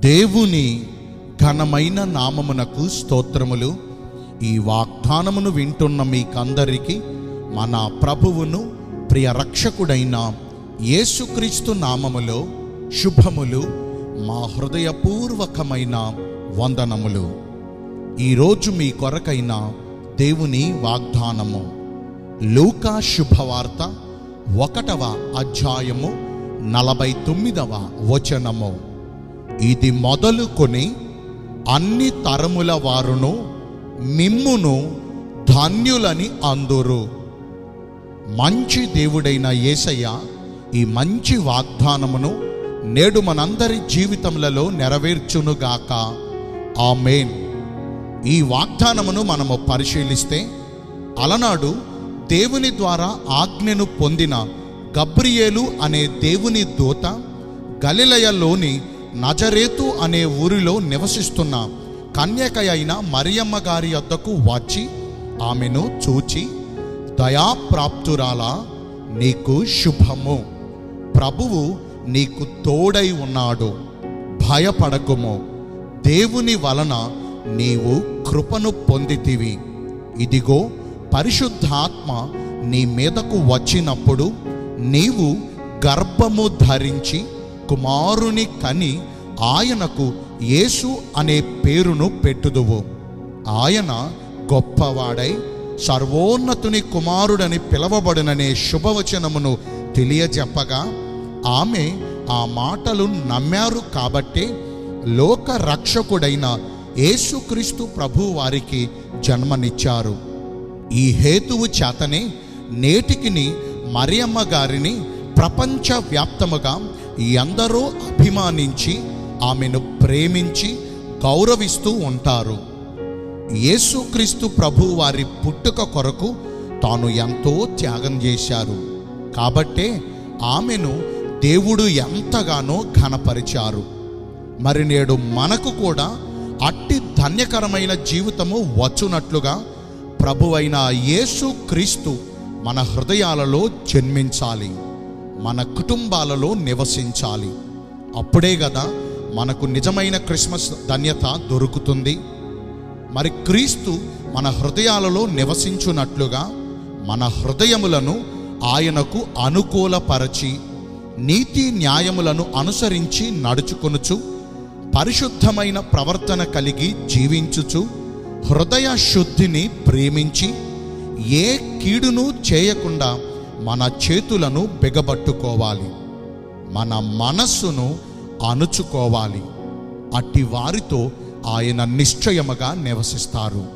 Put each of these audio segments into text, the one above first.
దేవుని ఘనమైన నామమునకు స్తోత్రములు. ఈ వాగ్దానమును వింటున్న మీకందరికీ మన ప్రభువును ప్రియ రక్షకుడైన యేసుక్రీస్తు నామములో శుభములు మా హృదయపూర్వకమైన వందనములు. ఈరోజు మీ కొరకైన దేవుని వాగ్దానము. లూకా శుభవార్త ఒకటవ అధ్యాయము నలభై తొమ్మిదవ వచనము. ఇది మొదలుకొని అన్ని తరముల వారును మిమ్మును ధన్యులని అందురు. మంచి దేవుడైన యేసయ్య ఈ మంచి వాగ్దానమును నేడు మనందరి జీవితములలో నెరవేర్చునుగాక. ఆమేన్. ఈ వాగ్దానమును మనము పరిశీలిస్తే అలనాడు దేవుని ద్వారా ఆజ్ఞను పొందిన గబ్రియేలు అనే దేవుని దూత గలిలయలోని నజరేతు అనే ఊరిలో నివసిస్తున్న కన్యక అయిన మరియమ్మ గారి వద్దకు వచ్చి ఆమెను చూచి దయాప్రాప్తురాల నీకు శుభము. ప్రభువు నీకు తోడై ఉన్నాడు. భయపడకుము. దేవుని వలన నీవు కృపను పొందితివి. ఇదిగో పరిశుద్ధాత్మ నీ మీదకు వచ్చినప్పుడు నీవు గర్భము ధరించి కుమారుని కని ఆయనకు యేసు అనే పేరును పెట్టుదువు. ఆయన గొప్పవాడై సర్వోన్నతుని కుమారుడని పిలవబడుననే శుభవచనమును తెలియజెప్పగా ఆమె ఆ మాటలు నమ్మారు కాబట్టి లోక రక్షకుడైన యేసుక్రీస్తు ప్రభు వారికి జన్మనిచ్చారు. ఈ హేతువు చేతనే నేటికిని మరియమ్మ గారిని ప్రపంచ వ్యాప్తముగా ఎందరో అభిమానించి ఆమెను ప్రేమించి గౌరవిస్తూ ఉంటారు. యేసుక్రీస్తు ప్రభు వారి పుట్టుక కొరకు తాను ఎంతో త్యాగం చేశారు. కాబట్టే ఆమెను దేవుడు ఎంతగానో ఘనపరిచారు. మరి నేడు మనకు కూడా అట్టి ధన్యకరమైన జీవితము వచ్చునట్లుగా ప్రభువైన యేసు క్రీస్తు మన హృదయాలలో జన్మించాలి. మన కుటుంబాలలో నివసించాలి. అప్పుడే కదా మనకు నిజమైన క్రిస్మస్ ధన్యత దొరుకుతుంది. మరి క్రీస్తు మన హృదయాలలో నివసించున్నట్లుగా మన హృదయములను ఆయనకు అనుకూలపరచి నీతి న్యాయములను అనుసరించి నడుచుకొనుచు పరిశుద్ధమైన ప్రవర్తన కలిగి జీవించుచు హృదయ శుద్ధిని ప్రేమించి ఏ కీడును చేయకుండా మన చేతులను బిగబట్టుకోవాలి. మన మనస్సును అణుచుకోవాలి. అట్టి వారితో ఆయన నిశ్చయముగా నివసిస్తారు.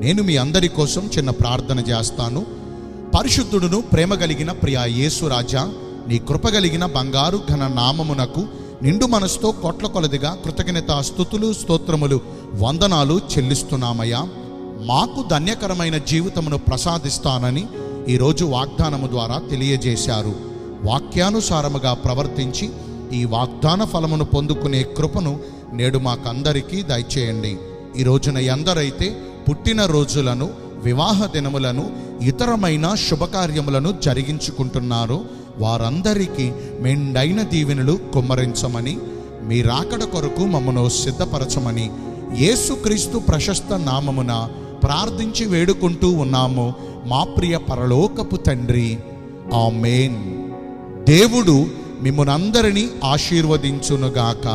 నేను మీ అందరి కోసం చిన్న ప్రార్థన చేస్తాను. పరిశుద్ధుడును ప్రేమ కలిగిన ప్రియ యేసురాజా నీ కృప కలిగిన బంగారు ఘన నామమునకు నిండు మనసుతో కొట్ల కొలదిగా కృతజ్ఞత స్థుతులు స్తోత్రములు వందనాలు చెల్లిస్తున్నామయ్యా. మాకు ధన్యకరమైన జీవితమును ప్రసాదిస్తానని ఈరోజు వాగ్దానము ద్వారా తెలియజేశారు. వాక్యానుసారముగా ప్రవర్తించి ఈ వాగ్దాన ఫలమును పొందుకునే కృపను నేడు మాకందరికీ దయచేయండి. ఈ రోజున ఎందరైతే పుట్టిన రోజులను వివాహ దినములను ఇతరమైన శుభకార్యములను జరిగించుకుంటున్నారో వారందరికీ మెండైన దీవెనలు కుమ్మరించమని మీ రాకడ కొరకు మమ్మను సిద్ధపరచమని యేసుక్రీస్తు ప్రశస్త నామమున ప్రార్థించి వేడుకుంటూ ఉన్నాము. మా ప్రియ పరలోకపు తండ్రి. ఆ మేన్ దేవుడు మిమ్మల్నందరినీ ఆశీర్వదించునుగాక.